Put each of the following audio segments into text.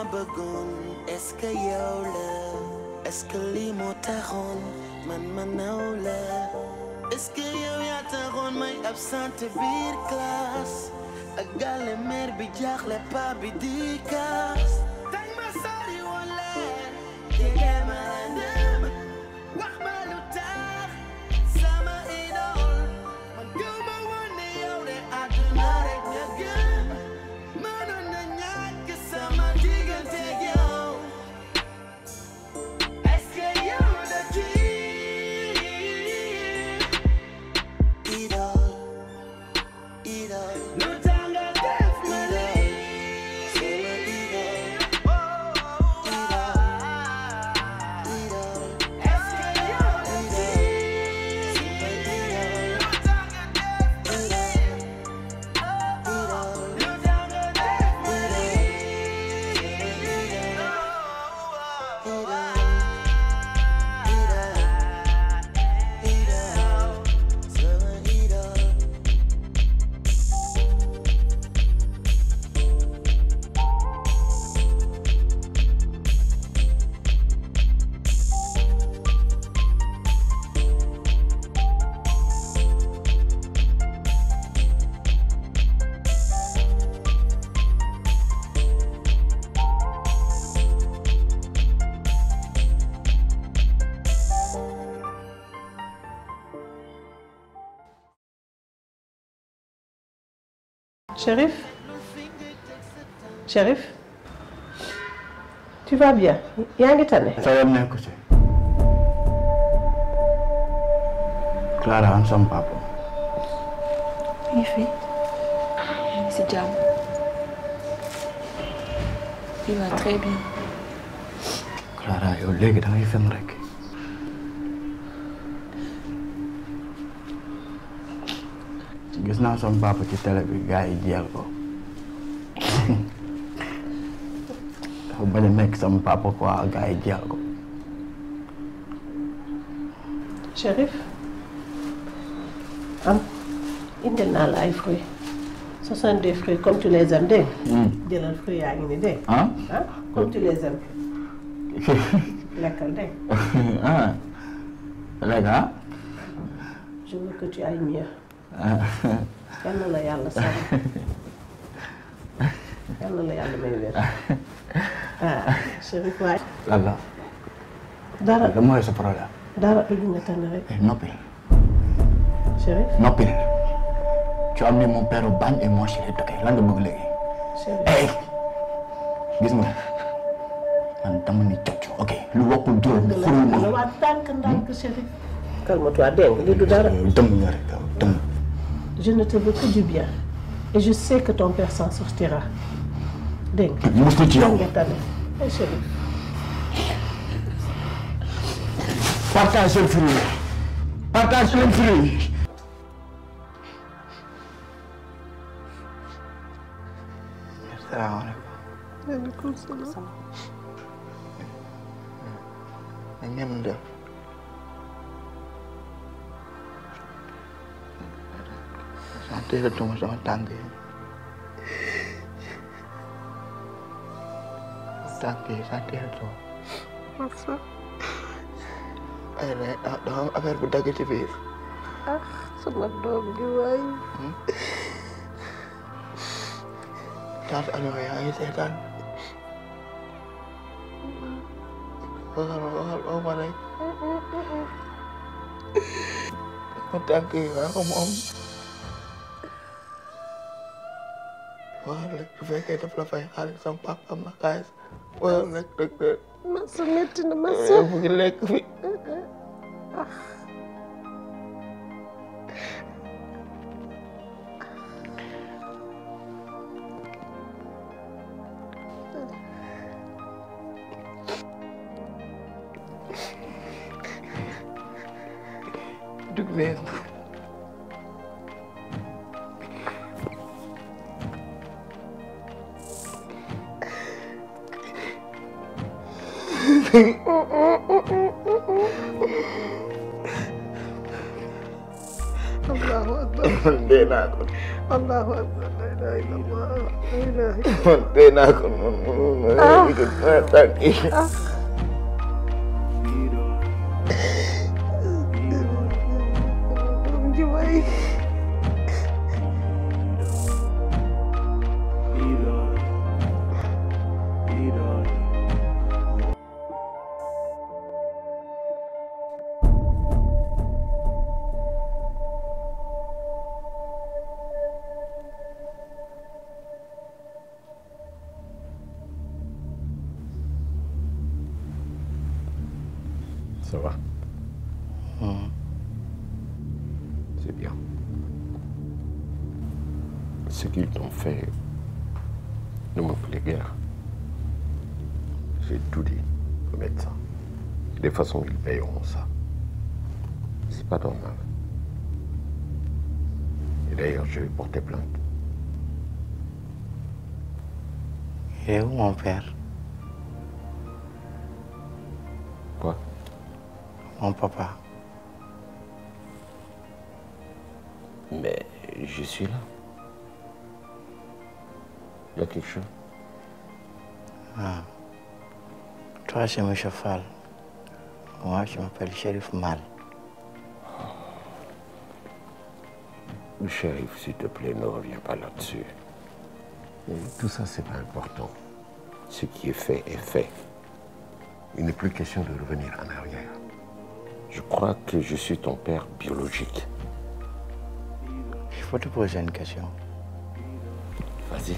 ma bëggoon est-ce que yow la? Est-ce que lii moo taxoon? Man ma naw la. Est-ce que yow yaa taxoon may biir classe? Ak gàlle mère bi jaaxle pa bi di Chérif Chérif tu vas bien? Yaa ngi tane? sa yoon nekku ci Clara am sama papa. Mi ngi fi mi ngi si jàmm il va très bien. Clara yow léegi da ngay fen rek gis naa sama papa ci télé bi gars yi jeel ko. Dafa bañ a nekk sama papa quoi gars yi jeel ko. Chérif am indil naa la ay fruits. des fruits comme tu les aimes dégg nga. jëlal fruits yaa ngi ni dégg ah? Ah comme tu les aimes. Lekkal dégg ah. Léegi ah je veux que tu ailles mieux. Yal na la yàlla sàmm yal na la yàlla may wér ah Chérif waay lan la dara lan mooy sa problème dara bëgg nga tànn rek noppil Chérif noppil tu as amené mon père au bagne et moi je l'ai toqué lan nga bëgg léegi Chérif gis nga man dama ni cocc ok lu wokkul juróom xurul ma waa ndànk ndànk Chérif calme-toi dégg nga lii du dara dëmm nga rek yow dëmm je ne te veux que du bien. Et je sais que ton père s'en sortira. Dégg nga mus na ci yow nga eh partage le fruit. Partage le fruit. Salaamaaleykum waaleykum salaam na ngeen def santiratuma sama tànk yi tànk yi santiratuma ay ne dafa am affaire bu dagg ci biir ah sama doom gi waay taat aloo yaa ngi seetaan waxal waxal oo ma rek maa rek bu fekkee daf la fay xaalis sama papa am na xaalis wala nag docteur. ma su metti na ma su. bu ngi lekk fi. Eh, eh, ah. Allahu akbar la ilaha illallah la ilaha man Ça va C'est bien. Ce qu'ils t'ont fait ne me plaît guère. J'ai tout dit au médecin. De toute façon, ils payeront ça. C'est pas normal. Et d'ailleurs, je vais porter plainte. Et où mon père? Mon papa. Mais je suis là. Il y a quelque chose Ah. Toi, c'est M. Fall. Moi, je m'appelle Shérif Mal. Le shérif, s'il te plaît, ne reviens pas là-dessus. Tout ça, c'est pas important. Ce qui est fait est fait. Il n'est plus question de revenir en arrière. Je crois que je suis ton père biologique. Il faut te poser une question. Vas-y.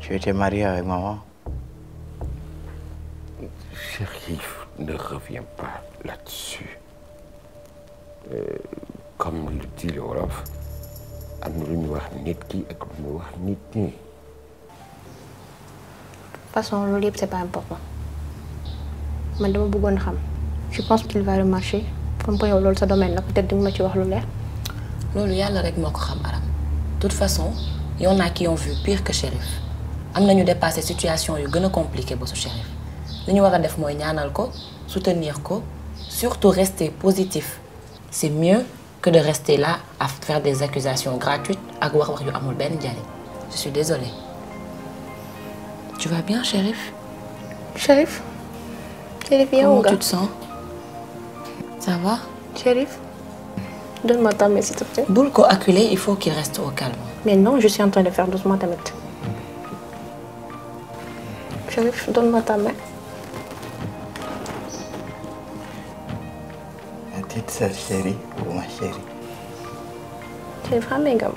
Tu étais marié avec maman? Shérif, ne reviens pas là-dessus. Euh, comme le dit le Wolof, façon loolu yëpp c'est pas important man dama bëggoon xam. Je pense qu'il va remarcher. Comme que yow loolu sa domaine la peut-être di nga ma ci wax lu leer. loolu yàlla rek moo ko xam aram. De toute façon y en a qui ont vu pire que Chérif. Am nañu dépassé situation yu gën a compliqué ba su Chérif. Li ñu war a def mooy ñaanal ko soutenir ko surtout rester positif. C'est mieux que de rester là à faire des accusations gratuites ak wax wax yu amul benn njariñ. Je suis désolée. Tu vas bien Chérif? Chérif? Comment tu te sens? Ça va? Chérif donne-moi ta main s'il te plaît. bul ko acculer il faut qu'il reste au calme. Mais non je suis en train de faire doucement tamit. Chérif donne-moi ta main. Ma petite sœur chérie ou ma chérie. Chérif xàmmee nga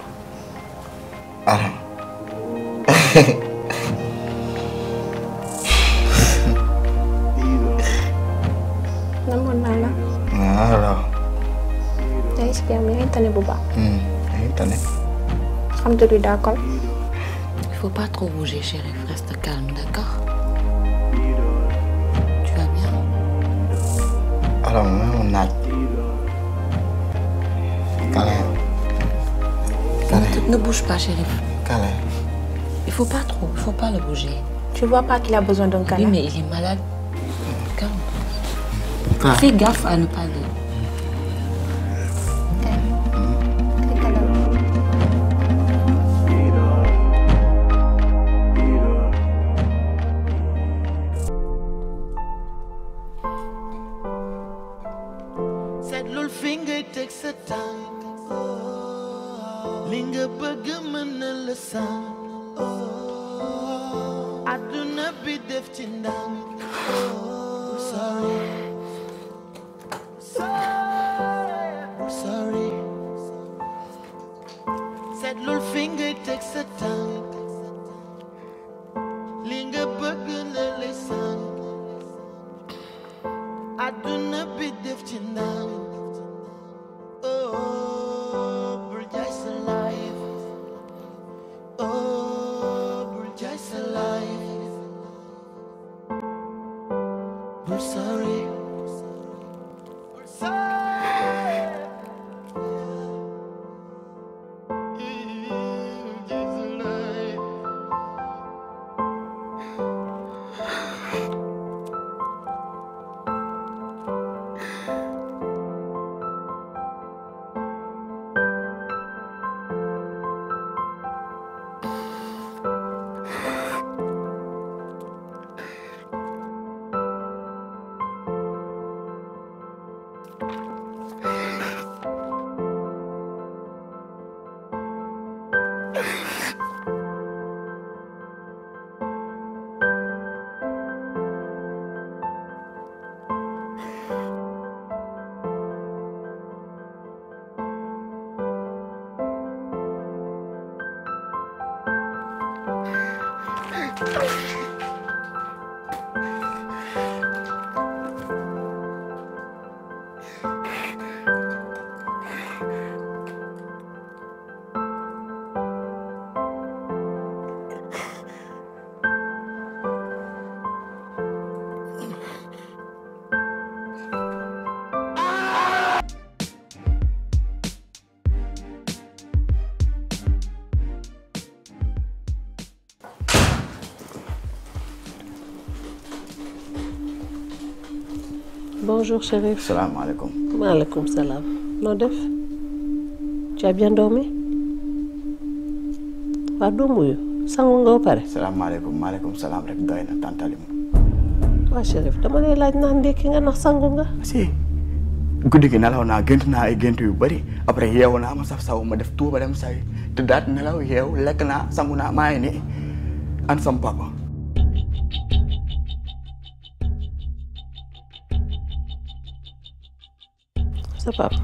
tane bu baax. yaa ngi tane. alhamdulilah d'accord. il faut pas trop bouger Chérif reste calme d'accord? Tu vas bien? Alors, moi, on a. Câlin. Câlin. ne bouge pas Chérif Câlin. il faut pas trop il faut pas le bouger tu vois pas qu'il a besoin d'un oui câlin? mais il est malade calme fais gaffe à ne pas le bul sorry Bonjour Chérif. Salam alaikum. Maaleykum salaam. noo def? Tu as bien dormi? Waa doo muyu sangu nga ba pare? Salam alaikum. Maaleykum salam rek doy na tantalim. waa Chérif dama lay laaj ndax ndékki nga ndax sangu nga? si guddi gi nelaw naa gént naa ay gént yu bëri après yeewu naa ma saf saw ma def tuuba dem say te daat nelaw yeew lekk naa sangu naa maa ngi ni an sam papa. Sa papa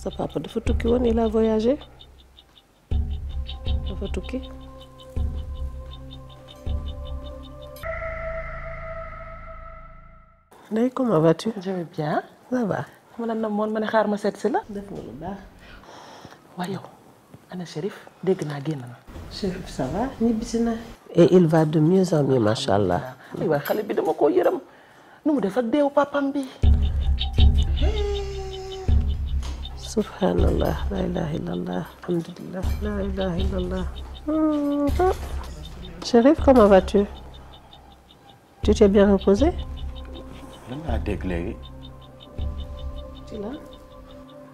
sa papa dafa tukki woon il a voyagé dafa tukki. Ndeye comment vas-tu? je vais bien. ça va. ma la namoon ma ne xaar ma seet si la? def nga lu baax. waaye yow ana Chérif dégg naa génn na. Chérif ça va? Ñibbisi na. et il va de mieux en mieux macha allah. ay waay xale bi dama koo yërëm nu mu def ak deewu papam bi? Subhanallah la ilaha illallah alhamdulillah la ilaha illallah. Chérif comment vas-tu? tu t'es bien reposé? lan laa dégg léegi ci la.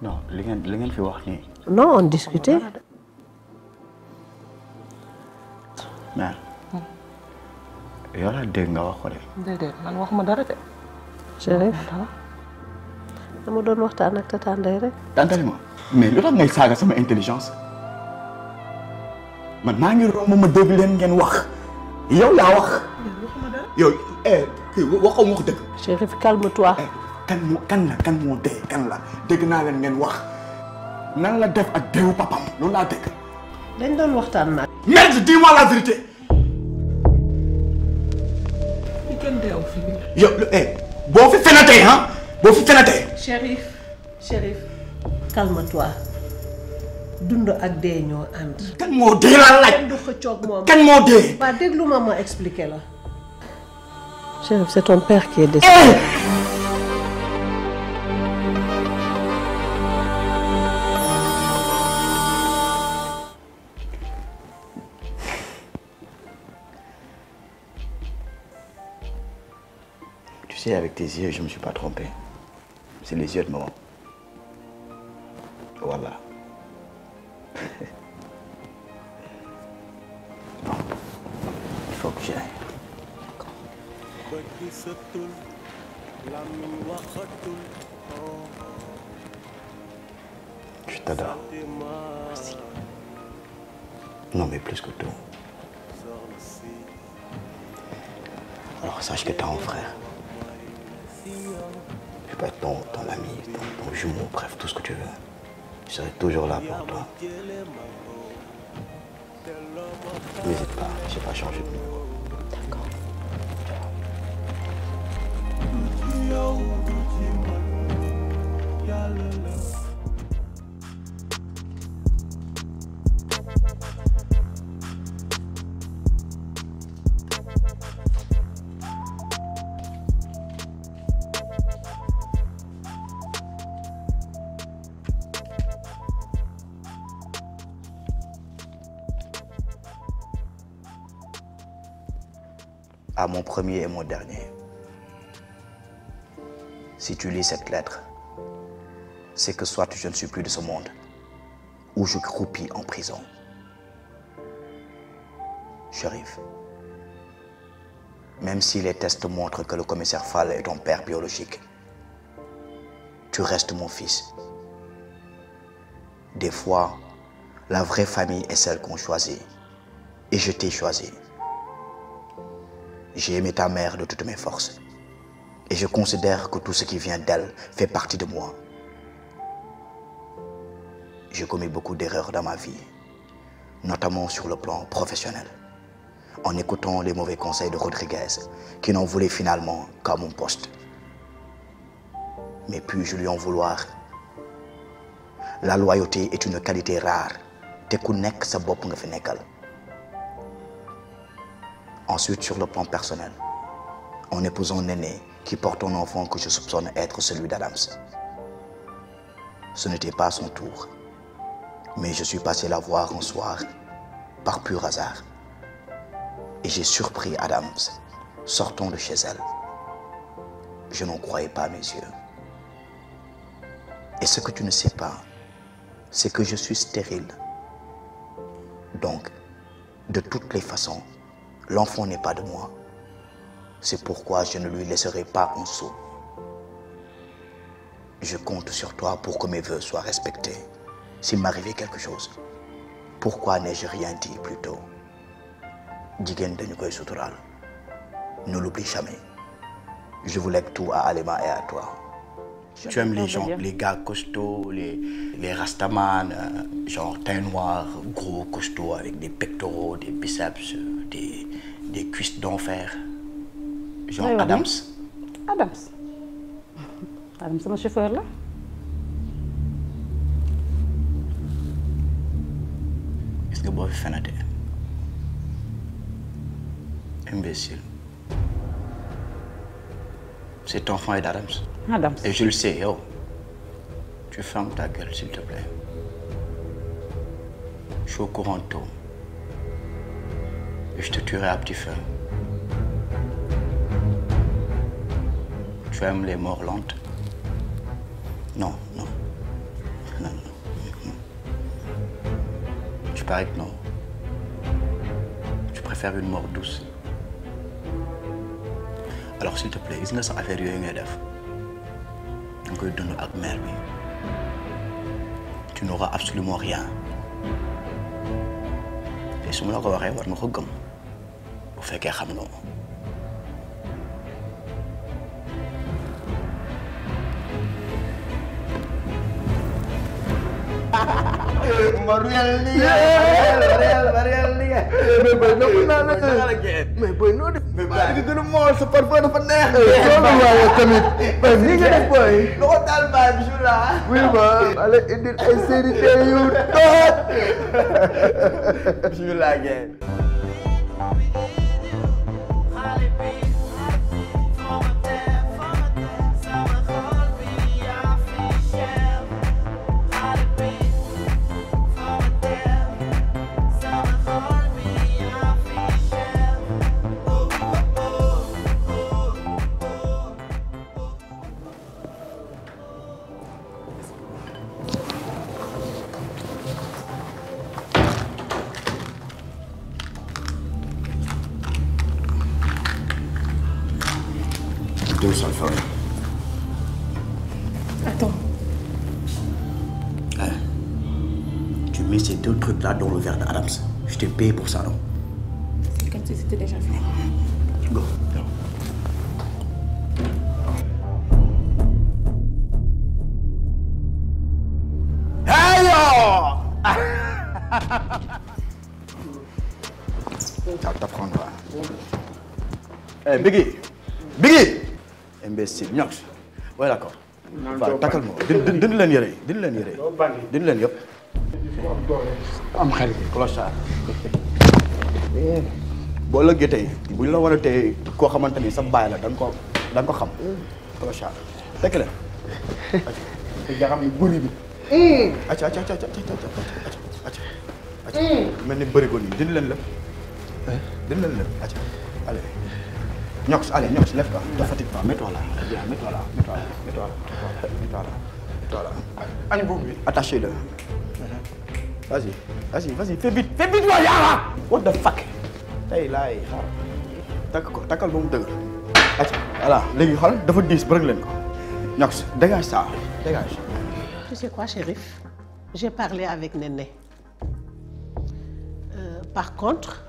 non li ngeen li ngeen fi wax nii non on discutait. mais yow laa dégg nga wax ko de. déedéet man waxuma dara de. Chérif dama doon waxtaan ak tata Ndeye rek. tantali ma mais lu tax ngay saaga sama intelligence man maa ngi romb ma dégg leen ngeen wax yow yaa wax. yow eh kii waxoo ko dëgg. Chérif calme-toi. kan moo kan la kan moo dee kan la dégg naa leen ngeen wax nan la def ak deewu papam loolu laa dégg. dañ doon waxtaan nag. merde dis-moi la vérité. kenn deew fi. yow eh boo fi fenatee ah boo fi fenatee. Chérif Chérif calme-toi dund ak dee ñoo ànd. kan moo dee laa laaj? kenn du xëccoog moom. kan moo dee? waa déglu ma ma expliquer la. Chérif c'est ton père qui est décédé. Tu sais, avec tes yeux, je ne me suis pas trompé. C'est les yeux de maman. Voilà. Bon. Il faut que j'aille. Je t'adore. Non, mais plus que tout. Alors sache que t'as un frère. Je peux être ton, ton ami, ton, ton jumeau, bref, tout ce que tu veux. Je serai toujours là pour toi. N'hésite pas, j'ai pas changé de numéro. D'accord. Premier et mon dernier. Si tu lis cette lettre, c'est que soit je ne suis plus de ce monde, ou je croupis en prison. Shérif, même si les tests montrent que le commissaire Fall est ton père biologique, tu restes mon fils. Des fois, la vraie famille est celle qu'on choisit. Et je t'ai choisi. J'ai aimé ta mère de toutes mes forces. Et je considère que tout ce qui vient d'elle fait partie de moi. J'ai commis beaucoup d'erreurs dans ma vie, notamment sur le plan professionnel. en écoutant les mauvais conseils de Rodriguez, qui n'en voulait finalement qu'à mon poste. Mais puis-je lui en vouloir? La loyauté est une qualité rare. te sa. Ensuite, sur le plan personnel, en épousant Néné, qui porte un enfant que je soupçonne être celui d'Adams. Ce n'était pas son tour, mais je suis passé la voir un soir, par pur hasard. Et j'ai surpris Adams, sortant de chez elle. Je n'en croyais pas mes yeux. Et ce que tu ne sais pas, c'est que je suis stérile. Donc, de toutes les façons, l'enfant n'est pas de moi. C'est pourquoi je ne lui laisserai pas un sou. Je compte sur toi pour que mes voeux soient respectés. S'il m'arrivait quelque chose, pourquoi n'ai-je rien dit plus tôt? Jigéen dañu koy suturaal. Ne l'oublie jamais. Je vous lègue tout à Alema et à toi. Tu aimes les gens, les gars costauds, les, les rastaman, euh, genre teint noir, gros, costauds, avec des pectoraux, des biceps, euh, des, cuisses d'enfer. Genre Ouais, ouais. Adams. Adams. Adams sama chauffeur la Gis nga boo fi fenatee imbécile. Cet enfant est d'Adams. Adams. Et je le sais yow tu fermes ta gueule s'il te plaît. Je suis au courant de tout et je te tuerai à petit feu. Tu aimes les morts lentes? Non non. Non non. Tu parais que non. Tu préfères une mort douce. Alors s'il te plaît gis nga sa affaire yooyu ngay def. Tu n'auras absolument rien يسمونه غوغي ورمخوكم وفاكهة منو María el día, María el día. Me bueno, me bueno, mais baal di gën a mool sa parfum dafa neex. Eh, loolu waaye tamit. parce que li nga def booy. loxo taal baay bisimilah. wuyu ma wala indil ay série yu toog. bisimilah. Pour ça, non? C'est comme si c'était déjà fait. Go. Hey yo! Ça t'apprendra. Eh, Biggie! Biggie! Imbécile, ñox. Ouais, d'accord. waaw takkal ma dindi dindi leen yére yi dindi leen yére yi dindi leen yëpp. ku am doole am boo la tey bu ñu la war a tey koo xamante ni sa baay la da nga ko da ko xam. Clochard. Fekk leen. Te jaxam ni bëri mm. mel ni bëri ko nii dindi leen la eh? dindi leen la acca. Allez. Ñox allez ñox lève-toi te fatigue pas mets-toi là. Mets-toi là. Mets-toi bi. Attaché la Vas-y. Vas-y, vas-y. Fais vite. Fais vite, voilà. What the fuck? Tey laay xaar. Takk ko takkal ba mu dëgër. Acca. Voilà. Léegi xool dafa diis bërëg leen ko. Ñox, dégage ça. Dégage. tu sais quoi, shérif? J'ai parlé avec Néné. Euh, par contre,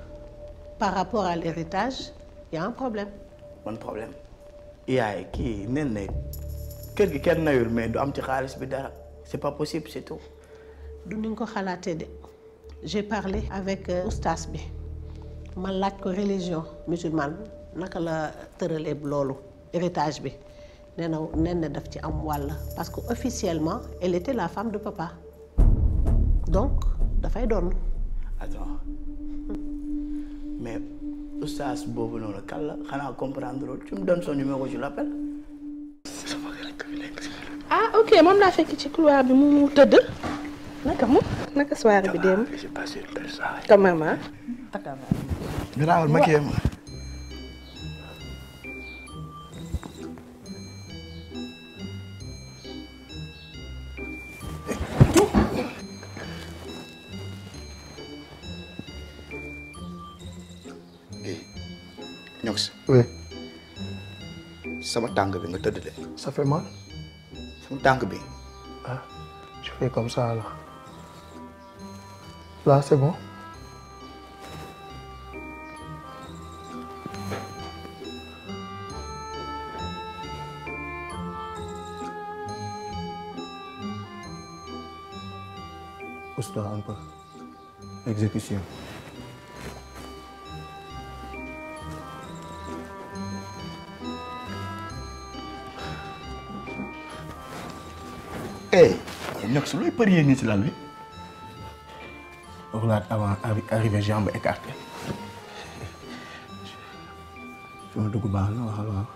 par rapport à l'héritage, il y a un problème. Bon problème. yaay kii ne kër gi kenn nayul mais du am ci xaalis bi dara c'est pas possible c'est tout. Du ni nga ko xalaatee de. J'ai parlé avec euh, oustas bi. Ma laaj ko religion musulmane naka la tëralee loolu héritage bi. Nee na nen ne daf ci am wàll parce que officiellement elle était la femme de papa. Donc dafay doon. Attends. Mais oustaz boobu noonu kan la? Xanaa comprendre loolu tu me donnes son numéro je l'appelle. Ah ok moom laa fekk ci couloir bi mu mu tëdd naka mu? Naka soirée bi démb? J'ai passé une belle soirée même ah garaawal maquillé ma ñox Oui, sama tànk bi nga tëdd de. Ça fait mal? sama tànk bi. Ah, tu fais comme ça alors. 라세고 उस दौरान पर execution Eh, hey, nak selalu pergi ni selalu. Roulade avant, arri- arrivé, jambes écartées. Je me dugg baax na waxal waaw.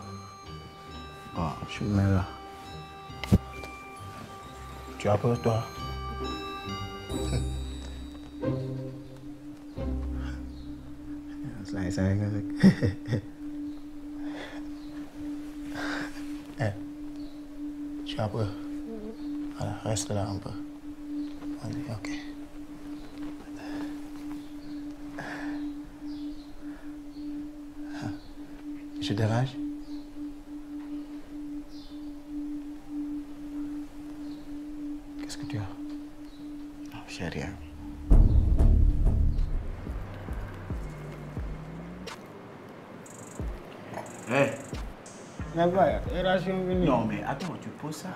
Waaw, je me mets là. Tu as peur, toi? Nga rek. Eh, tu as peur? Reste là un peu. Ok. Je dérange Qu'est-ce que tu as? J'ai rien. Non, mais attends, tu poses ça.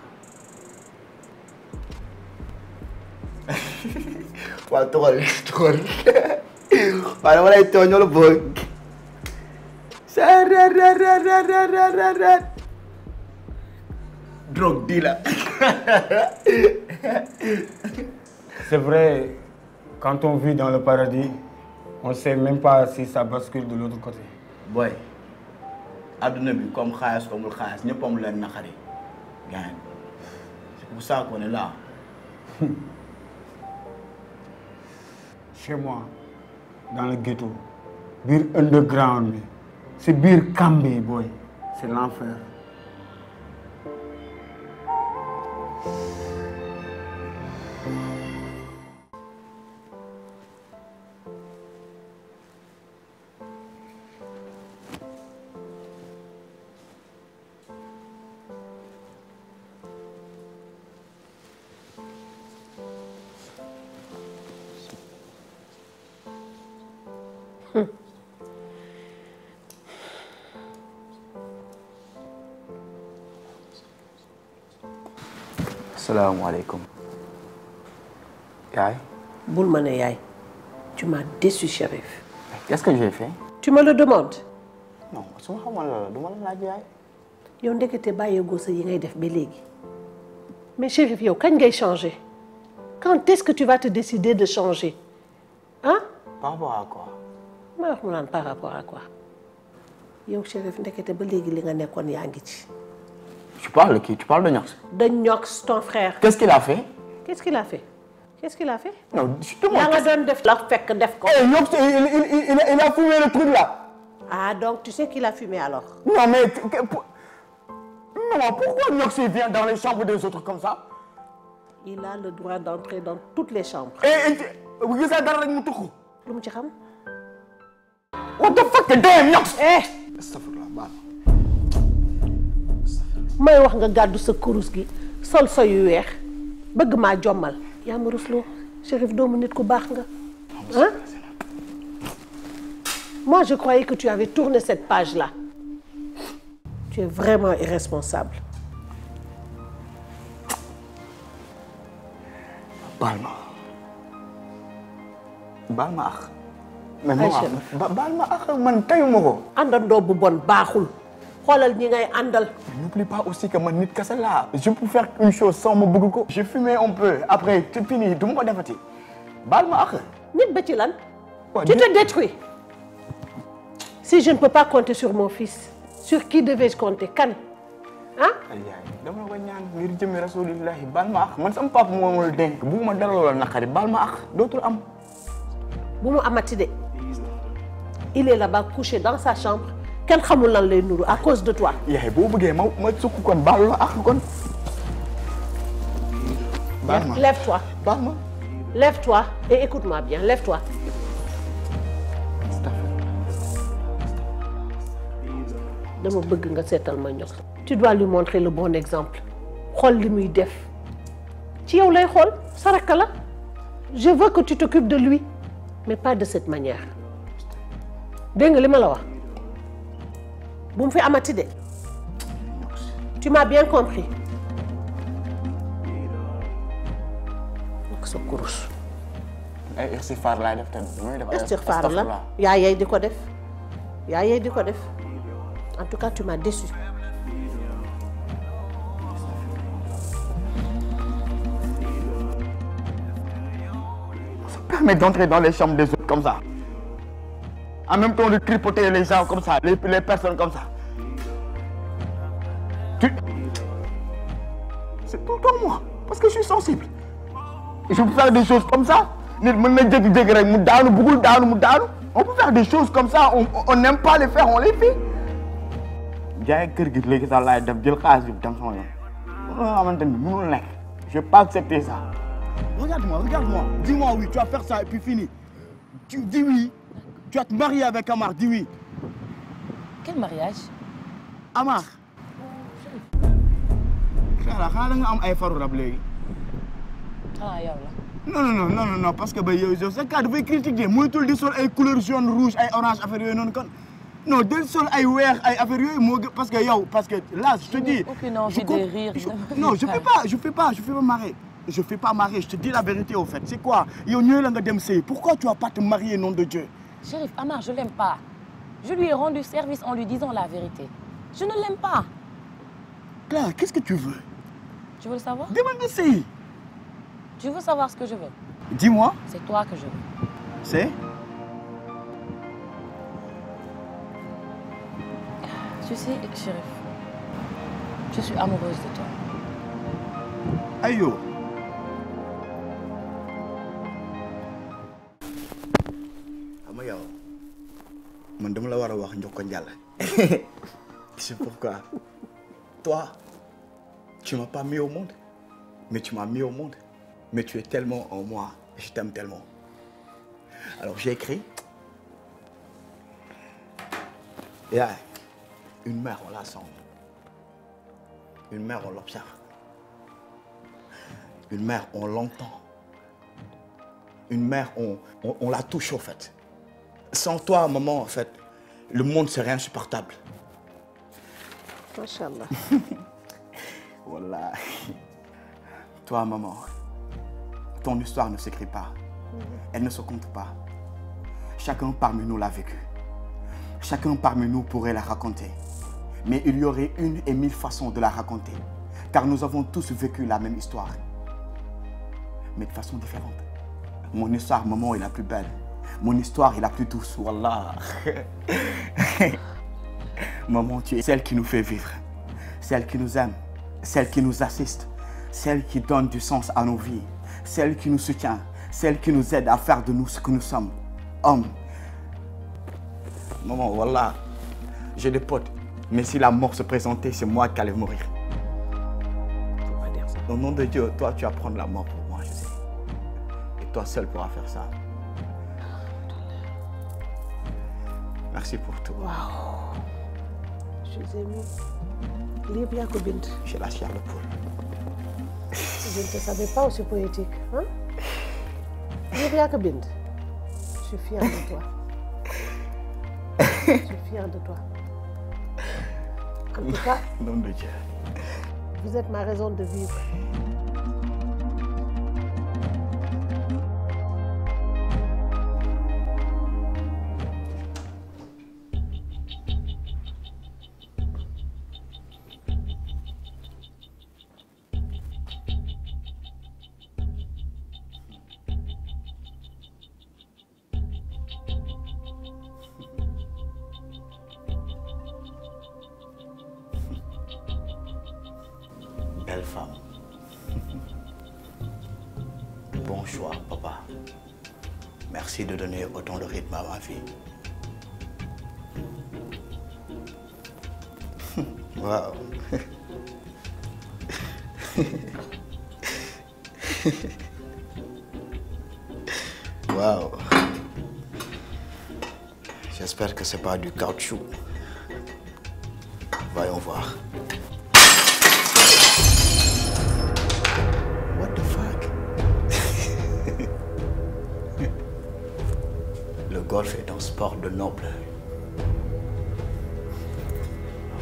Pas trop, le bol drogue dealer. C'est vrai, quand on vit dans le paradis, on ne sait même pas si ça bascule de l'autre côté. boy adduna bi comme xaalis comme xaalis ñëpp am leen naqari. C'est pour ça qu'on est là. Chez moi, dans le ghetto, bir underground bi, c'est biir kàmb yi booy c'est l'enfer. Salaamaaleykum yaay? Bul ma ne yaay. Tu m'as déçu Chérif qu'est-ce que j'ai fait? Tu me le demandes. Non su ma xamoon la du ma la laaj yaay. Yow ndekete bàyyeegoo sa yi ngay def ba léegi. Mais Chérif yow kañ ngay changer? Quand est-ce que tu vas te décider de changer? Ah par rapport à quoi? Ma wax mu naan par rapport à quoi? Yow Chérif ndekete ba léegi li nga nekkoon yaa ngi ci tu parles de qui? Tu parles de Ñox de Ñox ton frère. Qu'est-ce qu'il a fait? Qu'est-ce qu'il a fait? Qu'est-ce qu'il a fait? Non justement def la def Eh, il, a- il a fumé le truc là. ah donc tu sais qu'il a fumé alors? Non mais, non, pourquoi Yox il vient dans les chambres des autres comme ça? Il a le droit d'entrer dans toutes les chambres. Dara rek mu tuxu. lu mu ci xam? What the fuck, damn Yox. eh! Baal may wax nga gàddu sa kurus gi sol sa yu weex bëgg maa jommal. Yaa ma rusloo Chérif doomu nit ku baax nga. Hein? Moi je croyais que tu avais tourné cette page là tu es vraiment irresponsable. Baal ma. Baal ma ax mais Aïcha. maman ba baal ma ak man tayuma ko. àndandoo bu bon baaxul xoolal ñi ngay àndal. N'oublie pas aussi que man nit kese laa. Je peux faire une chose sans ma bëgg ko. je fumais un peu. Après c'est fini. Du ma ko defati. Baal ma ak. nit ba ci lan? Ouais, tu te détruis. Si je ne peux pas compter sur mon fils sur qui devais-je compter? Kan? Ah ay yaay dama la ko ñaan ngir jëmi rasulillahi. Baal ma ak man sama papa moo ma dénk. Bugguma dara loola naqari. Baal ma ak dootul am. bu mu amati de. Il est là-bas couché dans sa chambre kenn xamul lan lay nuru à cause de toi. Yaay boo bëggee ma ma sukk kon baal la ak kon. baal ma. Lève-toi baal ma. lève-toi et écoute-moi bien lève-toi dama bëgg nga seetal ma ñox tu dois lui montrer le bon exemple. Xool li muy def. Ci yow lay xool sa rakk la. Je veux que tu t'occupes de lui mais pas de cette manière. Dégg nga li ma la wax? Bu mu fi amati de. Tu m'as bien compris. Ak sa kurus ay istighfar laay def tamit. Damay def ay Istighfar la. astaghfirullah. yaa yey di ko def. Yaa yey di ko def. En tout cas tu m'as déçu. Permet d'entrer dans les chambres des autres comme ça. En même temps de tripoter les gens comme ça, les, les personnes comme ça. Tu... C'est tout temps moi, parce que je suis sensible. Et je peux faire des choses comme ça. On peut faire des choses comme ça, on n'aime pas les faire, on les fait. jaay kër gi pas accepter ça. Regarde-moi, regarde-moi. Dis-moi oui, tu vas faire ça et puis fini. Tu dis oui. Tu vas te marier avec Amar, dis oui. Quel mariage? Amar. Xanaa da nga am ay faru rab léegi. ah yow la. non non non non non parce que ba yow sa cas dafay critiquer moytul di sol ay couleur jaune rouge ay orange affaire yooyu noonu kon non del sol ay weex ay affaire yooyu moo gën parce que yow parce que là je te dis. aucune envie je de rire. je- non je fais pas je fais pas je fais pas marrer. je fais pas marier je te dis la vérité au fait c'est quoi? Yow ñooy la nga dem sëy pourquoi tu vas pas te marier nom de Dieu? Chérif Amar, je l'aime pas. Je lui ai rendu service en lui disant la vérité. Je ne l'aime pas. Clara qu'est-ce que tu veux? Tu veux le savoir? Nga sëy. Tu veux savoir ce que je veux? Dis-moi. C'est toi que je veux. c'est? Tu sais, Chérif, je suis amoureuse de toi. Ayo. Man dama la war a wax c'est pourquoi. Toi tu m'as pas mis au monde mais tu m'as mis au monde. Mais tu es tellement en moi je t'aime tellement. Alors j'ai écrit. Yaay une mère on la sent. Une mère on l'observe. Une mère, on l'entend. Une mère, on, on, on la touche, au fait. Sans toi, maman, en fait, le monde serait insupportable. macha allah Voilà. Toi, maman, ton histoire ne s'écrit pas. Elle ne se compte pas. Chacun parmi nous l'a vécu. Chacun parmi nous pourrait la raconter. Mais il y aurait une et mille façons de la raconter. Car nous avons tous vécu la même histoire. Mais de façon différente. Mon histoire, maman, est la plus belle. Mon histoire est la plus douce. Wallah. maman, tu es celle qui nous fait vivre. Celle qui nous aime. Celle qui nous assiste. Celle qui donne du sens à nos vies. Celle qui nous soutient. Celle qui nous aide à faire de nous ce que nous sommes. Hommes. Maman, voilà. J'ai des potes. Mais si la mort se présentait, c'est moi qui allais mourir. Au nom de Dieu, toi, tu vas prendre la mort pour moi, je sais. Et toi seul pourras faire ça. Merci pour tout. waaw je suis émue lii yëpp yaa ko bind poule. je ne te savais pas aussi poétique hein? Lii yëpp yaa ko bind je suis fière de toi. Je suis fière de toi. En tout cas nom de Dieu. vous êtes ma raison de vivre Que c'est pas du caoutchouc. Voyons voir. What the fuck? Le golf est un sport de noble.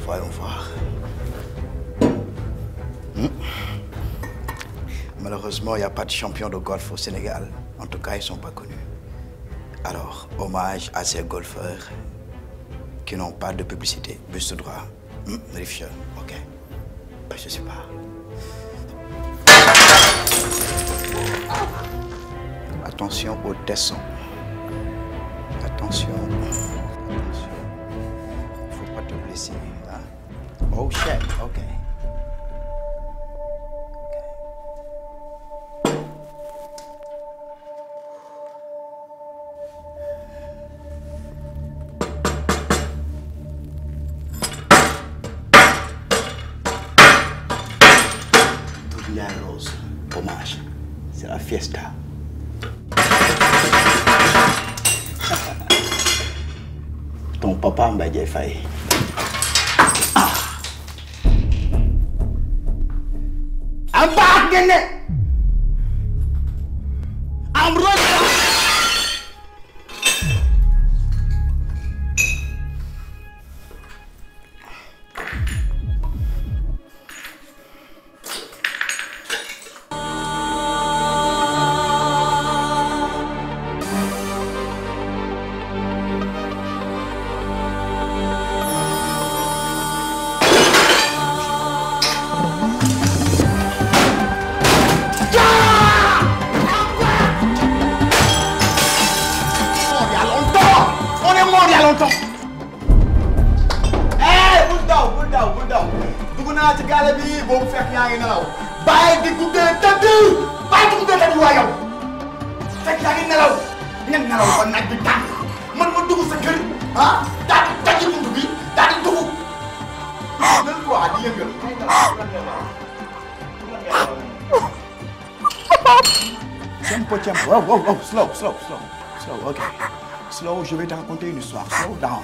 Voyons voir. Hmm? Malheureusement, il n'y a pas de champion de golf au Sénégal. En tout cas, ils ne sont pas connus. Alors, hommage à ces golfeurs qui n'ont pas de publicité. Buste droit. Rifieux, ok. Ben, je sais pas. Attention au tesson. Attention. Attention. Faut pas te blesser. hein. Oh shit, ok. I'm back in it. I'm running. Wow. Slow, slow, slow. Slow, ok. Slow, je vais te raconter une histoire. Slow down.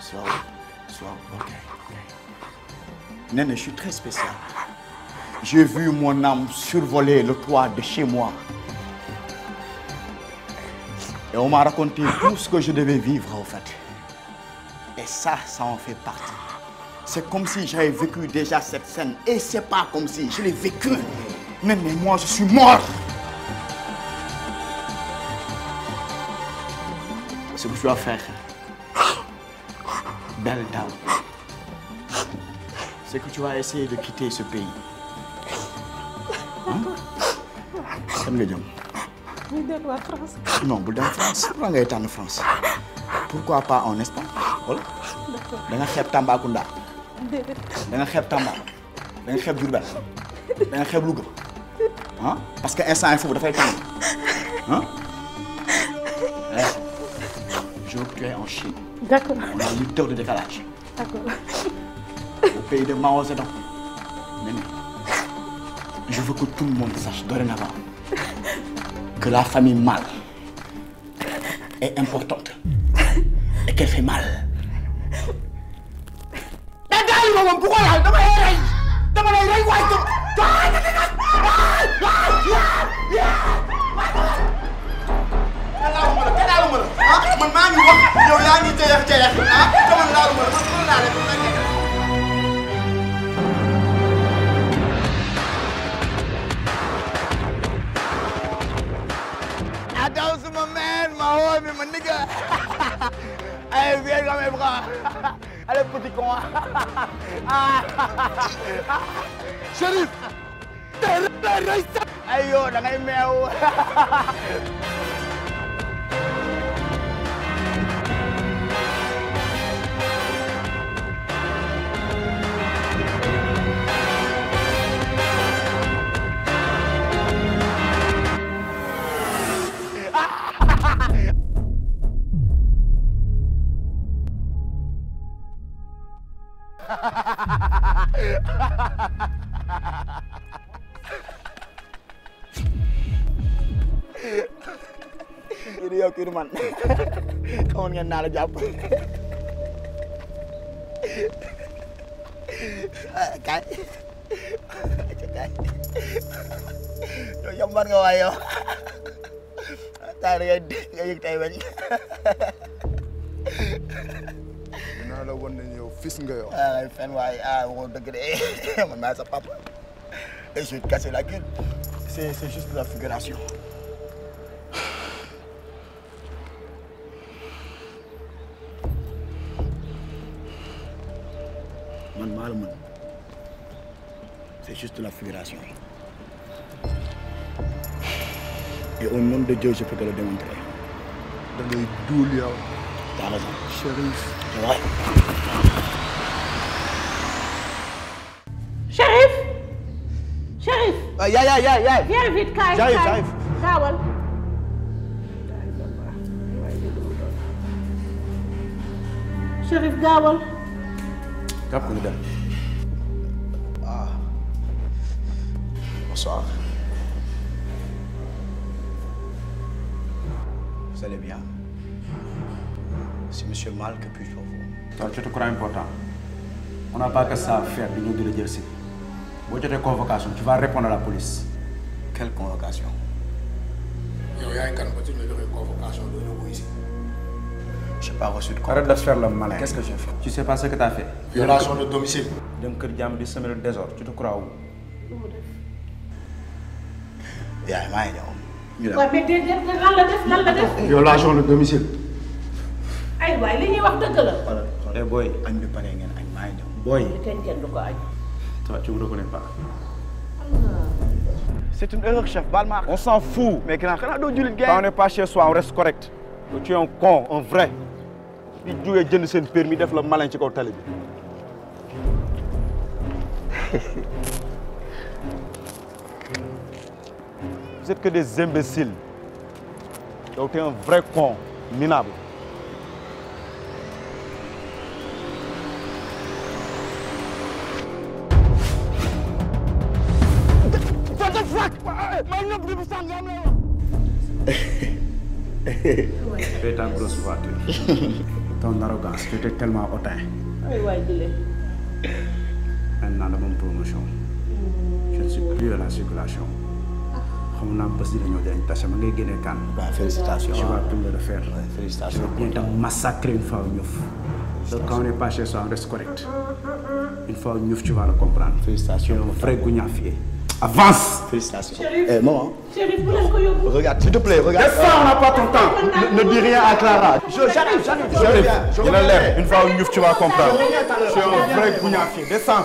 Slow, slow, ok. Néné, je suis très spécial. J'ai vu mon âme survoler le toit de chez moi. Et on m'a raconté tout ce que je devais vivre, en fait. Et ça, ça en fait partie. C'est comme si j'avais vécu déjà cette scène. Et c'est pas comme si je l'ai vécu. Néné, moi, je suis mort. Ce que tu vas faire, belle dame, c'est que tu vas essayer de quitter ce pays. Hein? Fan nga jëm France. non bu dem France. Pourquoi ngay France. Pourquoi pas en Espagne? D'accord da nga xeeb Tambacounda. Déedéet. Tamba. Ah parce que instant yi foofu dafay tàng. Ah tu en Chine D'accord. on a huit heures de décalage D'accord. au pays de Mao Zedong Néné, je veux que tout le monde sache dorénavant que la famille mâle est importante et qu'elle fait mal. Mais daal ma moom bu ko laal dama lay rey dama lay rey waaye dama. laaluma la te laaluma la ah man maa ngi wax yow yaa ngi jeex jeex ah te man laaluma la man man laa rek man nekk Attention, my man, my homie, my nigga. Allez, viens dans mes bras. Allez, petit con. Chérif, t'es rey sa. Ay, yo, da ngay meew. Man. Xamoon ngeen naa la jàpp kaay kaay yow yambar nga waay yow tay da ngay nga yëg tay bañ la wan ne yow fis nga yow. ay fen waay ah waxoo dëgg de man maa sa papa et je casser la gueule c'est c'est juste la figuration c'est juste la figuration. Et au nom de Dieu je peux te le démontrer. Da ngay duul yow. t'as raison. Chérif. ouais. Chérif Chérif yaay yaay yaay yaay viens vite kaay J'arrive, j'arrive. gaawal Chérif gaawal jàpp ko bonsoir vous allez bien c'est monsieur Mal que puis-je pour vous? Toi, tu te crois important. On n'a pas que ça à faire de nous de le dire ici. Si tu as convocation, tu vas répondre à la police. quelle convocation? Ba ci la joxe convocation doo ñëw wuyu si. j'ai pas reçu de Arrête de faire le malin. Qu'est-ce que j'ai fait? Tu sais pas ce que tu as fait. violation de domicile. Dem kër jàmm di semer le désordre. Tu te crois où? Yaay maa ngi ñëw. Ñu dem waaw mais déedéet lan la def lan la def? Violation de domicile. ay waay li ñuy wax dëgg la. Boy, añ bi pare ngeen añ maa ngi ñëw. Boy, kenn kenn du ko añ. Toi tu me reconnais pas. c'est une erreur chef. Baal ma On s'en fout. mais Quand on n'est pas chez soi, on reste correct. Tu es un con, un vrai. seen permis def la malin Vous êtes que des imbéciles. Donc tu es un vrai con, minable. Fais ta grosse voiture. Ton arrogance, tu étais tellement hautain. waay jëlee Maintenant, dans mon promotion, je ne suis plus à la circulation. Xam naa bés dina ñëw dinañ tase ma ngay génne kan. waaw félicitations Tu vas plus le refaire. Ouais, Je félicitations vais bien te massacrer une fois au. Donc quand on n'est pas chez soi, on reste correct. Une fois au tu vas le comprendre. Félicitations. Tu es un vrai gougnafier. Avance félicitations Chérif. eh maman Chérif bu leen ko yóbbu regarde s'il te plaît regarde Descends, on n'a pas ton temps. ne dis rien à Clara Je- j'arrive j'arrive je reviens je Il a reviens. l'air. Une fois au tu vas comprendre. Je. Tu es un vrai gougnafier. Descends.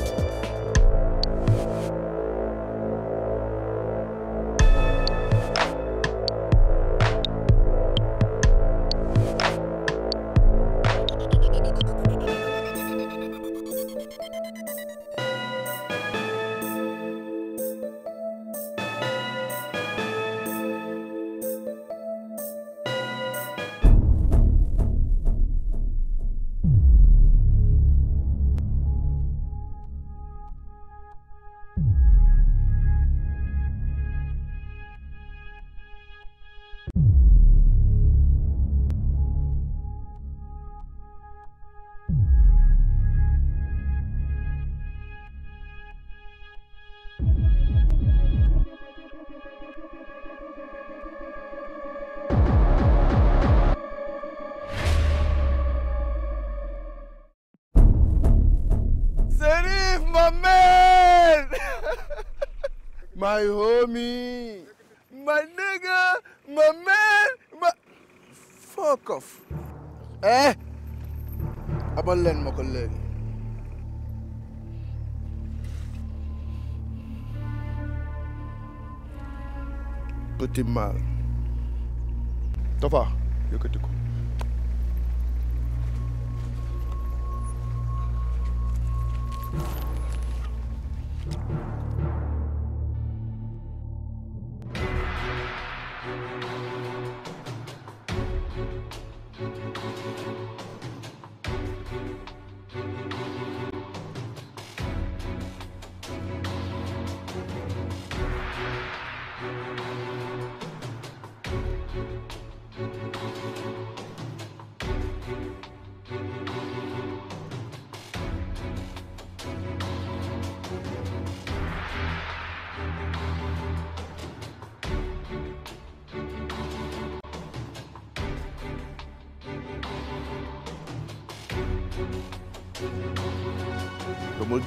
my man, my homie, my nigga, my man, my fuck off. Eh? ma ko léegi. petit mal. Tafa yëkkati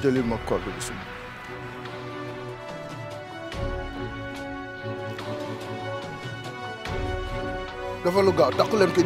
jëli ma corde bi suma dafa lu gaaw takku leen ko